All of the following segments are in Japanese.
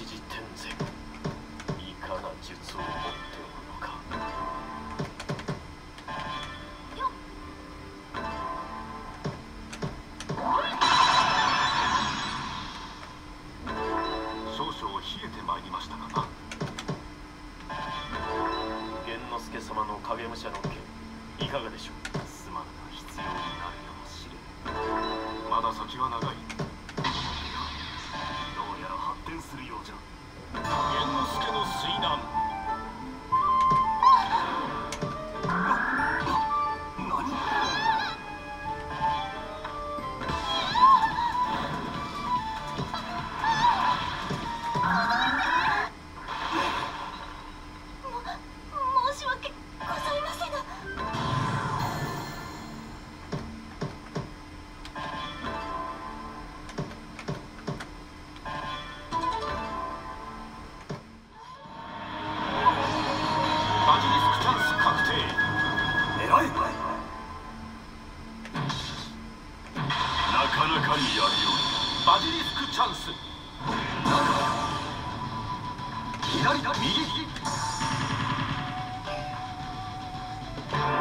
薬師寺天然いかな術を持っておるのか。少々冷えてまいりましたかな。玄之助様の影武者の件いかがでしょう。すまぬが必要になるやもしれん。まだ先は長い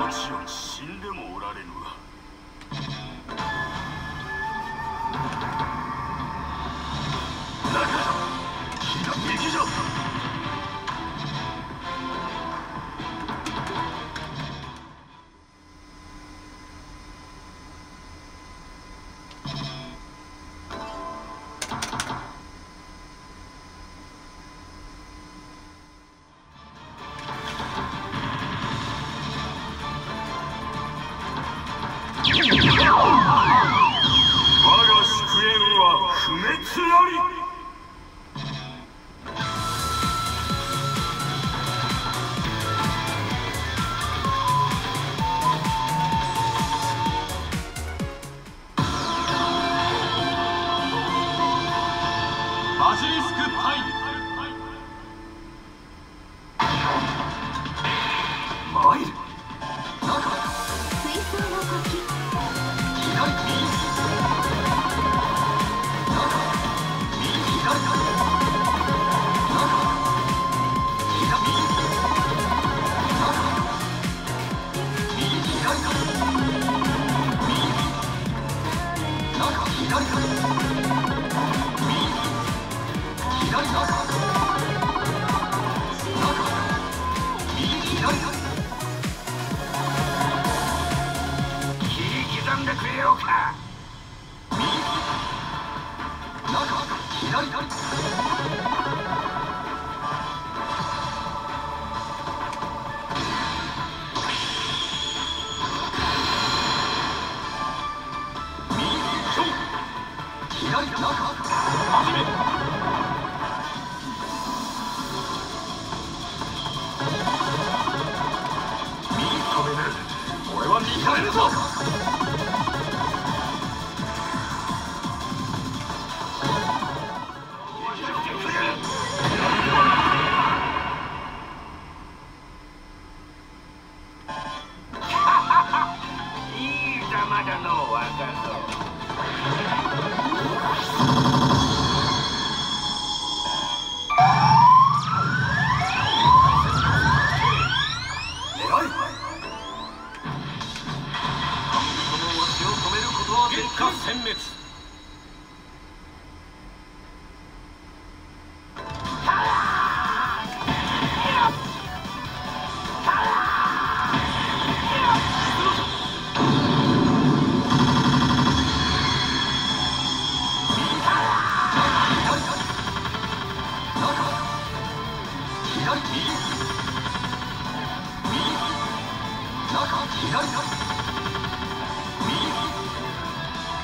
わは死んでもおられぬが。だが敵じゃ。我が祝宴は不滅あり左右左 左。左。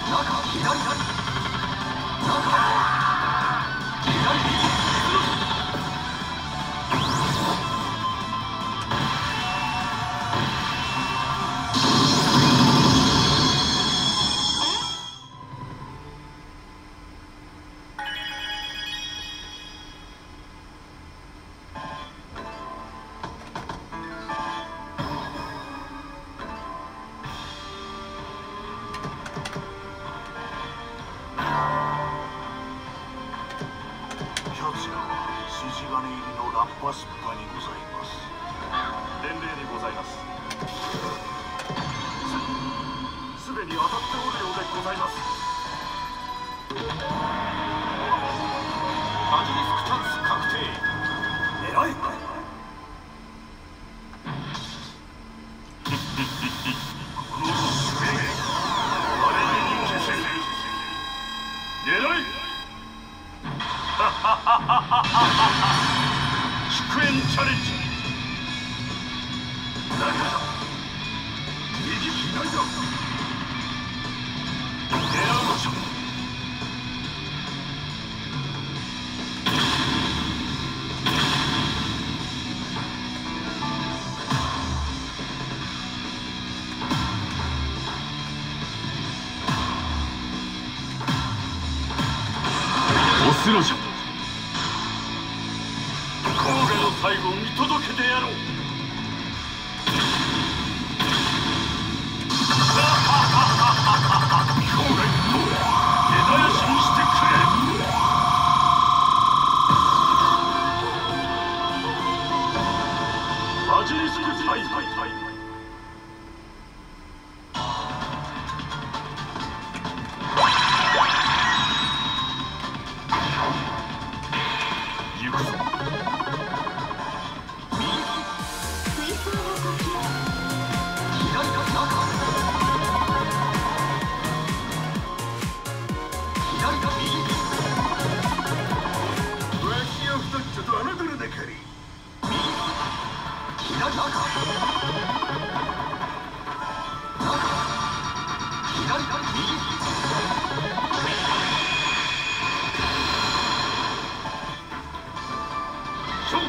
右中左。左。に当たっておるようでございます。ジリスクチャンス確定狙い出路甲賀の最後を見届けてやろう。左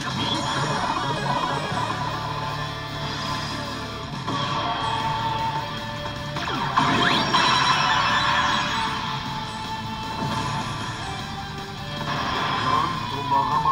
か右